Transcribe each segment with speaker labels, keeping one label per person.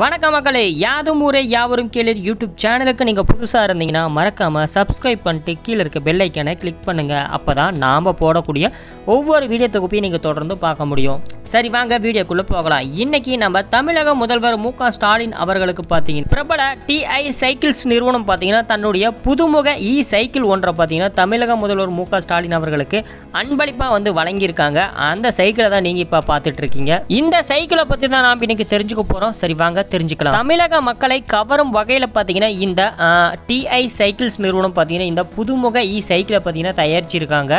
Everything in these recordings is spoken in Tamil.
Speaker 1: வணக்கம் மக்களே யாதும் ஊரே யாவரும் கீழே யூடியூப் சேனலுக்கு நீங்கள் புதுசாக இருந்தீங்கன்னா மறக்காமல் சப்ஸ்கிரைப் பண்ணிட்டு கீழே இருக்க பெல்லைக்கனை கிளிக் பண்ணுங்கள் அப்போ தான் நாம் போடக்கூடிய ஒவ்வொரு வீடியோ தொகுப்பையும் நீங்கள் தொடர்ந்து பார்க்க முடியும். சரி வாங்க வீடியோக்குள்ளே போகலாம். இன்னைக்கு நம்ம தமிழக முதல்வர் மு ஸ்டாலின் அவர்களுக்கு பார்த்தீங்கன்னா பிரபல டிஐ சைக்கிள்ஸ் நிறுவனம் பார்த்தீங்கன்னா தன்னுடைய புதுமுக இ சைக்கிள் ஒன்றை பார்த்தீங்கன்னா தமிழக முதல்வர் மு ஸ்டாலின் அவர்களுக்கு அன்பளிப்பாக வந்து வழங்கியிருக்காங்க. அந்த சைக்கிளை தான் நீங்கள் இப்போ பார்த்துட்டு இருக்கீங்க. இந்த சைக்கிளை பற்றி தான் நாம் இன்னைக்கு தெரிஞ்சுக்க போகிறோம் சரி வாங்க தெரிஞ்சுக்கலாம். தமிழக மக்களை கவரும் வகையில் பார்த்தீங்கன்னா இந்த டிஐ சைக்கிள்ஸ் நிறுவனம் பார்த்தீங்கன்னா இந்த புதுமுக இ சைக்கிளை பார்த்தீங்கன்னா தயாரிச்சிருக்காங்க.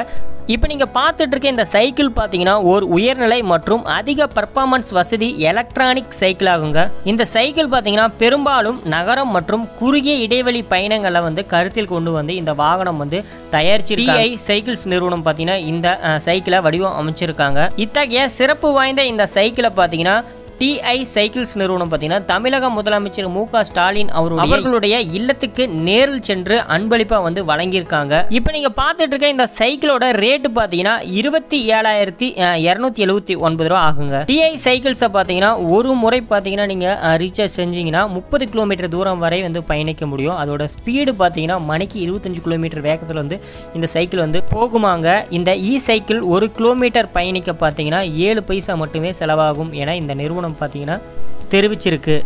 Speaker 1: இப்போ நீங்கள் பார்த்துட்டு இருக்க இந்த சைக்கிள் பார்த்தீங்கன்னா ஒரு உயர்நிலை மற்றும் அதிக பர்ஃபார்மன்ஸ் வசதி எலக்ட்ரானிக் சைக்கிள் ஆகுங்க. இந்த சைக்கிள் பார்த்தீங்கன்னா பெரும்பாலும் நகரம் மற்றும் குறுகிய இடைவெளி பயணங்களை வந்து கருத்தில் கொண்டு வந்து இந்த வாகனம் வந்து தயாரிச்சிருக்காங்க. டிஐ சைக்கிள்ஸ் நிறுவனம் பார்த்தீங்கன்னா இந்த சைக்கிளை வடிவம் அமைச்சிருக்காங்க. இத்தகைய சிறப்பு வாய்ந்த இந்த சைக்கிளை பார்த்தீங்கன்னா டிஐ சைக்கிள்ஸ் நிறுவனம் பார்த்தீங்கன்னா தமிழக முதலமைச்சர் மு க ஸ்டாலின் அவருடைய அவர்களுடைய இல்லத்துக்கு நேரில் சென்று அன்பளிப்பாக வந்து வழங்கியிருக்காங்க. இப்போ நீங்கள் பார்த்துட்டு இருக்க இந்த சைக்கிளோட ரேட்டு பார்த்தீங்கன்னா இருபத்தி ஏழாயிரத்தி இரநூத்தி எழுபத்தி ஒன்பது ரூபா ஆகுங்க. டிஐ சைக்கிள்ஸை பார்த்தீங்கன்னா ஒரு முறை பார்த்தீங்கன்னா நீங்கள் ரீசார்ஜ் செஞ்சீங்கன்னா முப்பது கிலோமீட்டர் தூரம் வரை வந்து பயணிக்க முடியும். அதோட ஸ்பீடு பார்த்தீங்கன்னா மணிக்கு இருபத்தஞ்சு கிலோமீட்டர் வேகத்தில் வந்து இந்த சைக்கிள் வந்து போகுமாங்க. இந்த இ சைக்கிள் ஒரு கிலோமீட்டர் பயணிக்க பார்த்தீங்கன்னா ஏழு பைசா மட்டுமே செலவாகும் என இந்த நிறுவனம் பார்த்தீங்கன்னா தெரிவிச்சிருக்கு.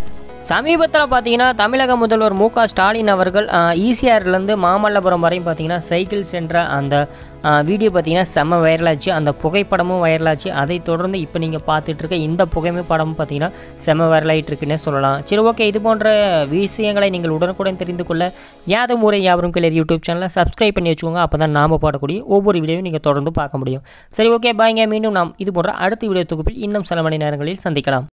Speaker 1: சமீபத்தில் பார்த்தீங்கன்னா தமிழக முதல்வர் மு க ஸ்டாலின் அவர்கள் ஈசிஆர்லேருந்து மாமல்லபுரம் வரையும் பார்த்தீங்கன்னா சைக்கிள் சென்ற அந்த வீடியோ பார்த்தீங்கன்னா செம்ம வைரலாச்சு. அந்த புகைப்படமும் வைரலாச்சு. அதை தொடர்ந்து இப்போ நீங்கள் பார்த்துட்ருக்க இந்த புகைப்படமும் பார்த்தீங்கன்னா செம்ம வைரலாயிட்டு இருக்குன்னே சொல்லலாம். சரி ஓகே. இது போன்ற விஷயங்களை நீங்கள் உடனுக்குடன் தெரிந்து கொள்ள யாதும் ஊரை யாவரும் கிளியர் யூடியூப் சேனலை சப்ஸ்கிரைப் பண்ணி வச்சுக்கோங்க. அப்போ தான் நாம் பாடக்கூடிய ஒவ்வொரு வீடியோவும் நீங்கள் தொடர்ந்து பார்க்க முடியும். சரி ஓகே. பாய்ங்க. மீண்டும் நாம் இது போன்ற அடுத்த வீடியோ தொகுப்பில் இன்னும் சில மணி நேரங்களில் சந்திக்கலாம்.